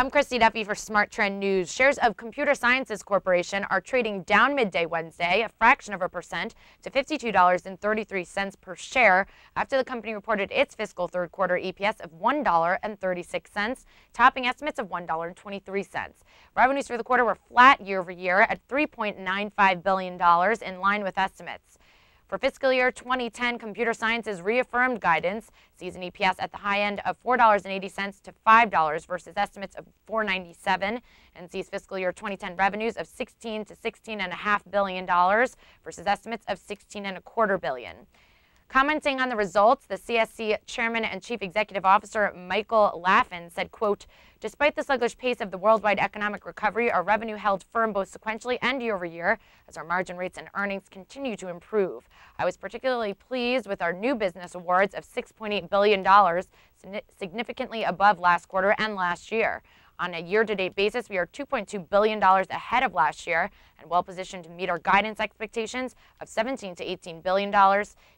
I'm Christy Duffy for SmarTrend News. Shares of Computer Sciences Corporation are trading down midday Wednesday, a fraction of a percent, to $52.33 per share after the company reported its fiscal third quarter EPS of $1.36, topping estimates of $1.23. Revenues for the quarter were flat year over year at $3.95 billion, in line with estimates. For fiscal year 2010, Computer Sciences reaffirmed guidance, sees an EPS at the high end of $4.80 to $5 versus estimates of $4.97, and sees fiscal year 2010 revenues of 16 to 16.5 billion dollars versus estimates of 16 and a quarter billion. Commenting on the results, the CSC chairman and chief executive officer Michael Laphen said, quote, despite the sluggish pace of the worldwide economic recovery, our revenue held firm both sequentially and year over year as our margin rates and earnings continue to improve. I was particularly pleased with our new business awards of $6.8 billion, significantly above last quarter and last year. On a year-to-date basis, we are $2.2 billion ahead of last year and well positioned to meet our guidance expectations of 17 to $18 billion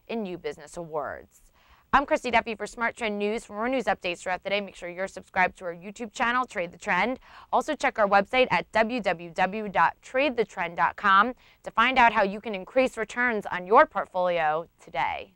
in new business awards. I'm Christy Duffy for SmarTrend News. For more news updates throughout the day, make sure you're subscribed to our YouTube channel, Trade the Trend. Also, check our website at www.tradethetrend.com to find out how you can increase returns on your portfolio today.